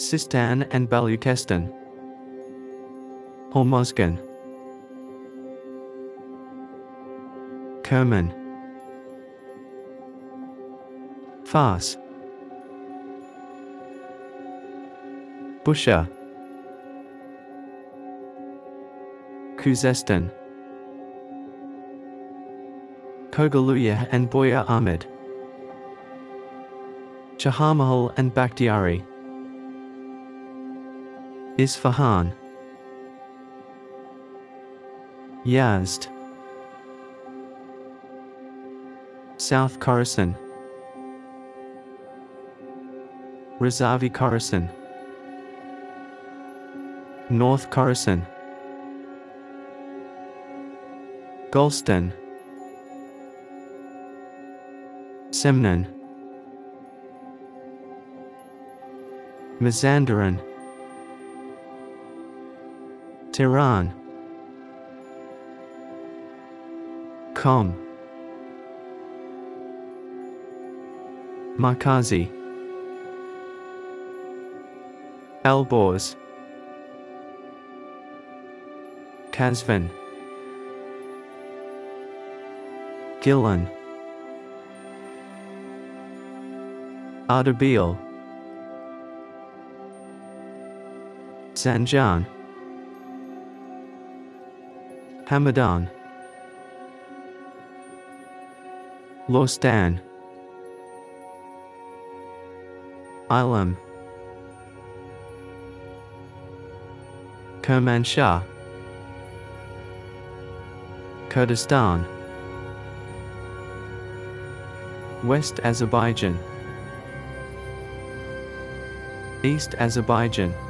Sistan and Baluchestan. Hormozgan. Kerman. Fars. Bushehr. Khuzestan. Kogaluya and Boya Ahmed. Chaharmahal and Bakhtiari. Isfahan. Yazd. South Khorasan. Razavi Khorasan. North Khorasan. Golestan. Semnan. Mazandaran. Tehran. Qom. Markazi. Alborz. Qazvin. Gilan. Ardabil. Zanjan. Hamadan. Lorestan. Ilam. Kermanshah. Kurdistan. West Azerbaijan. East Azerbaijan.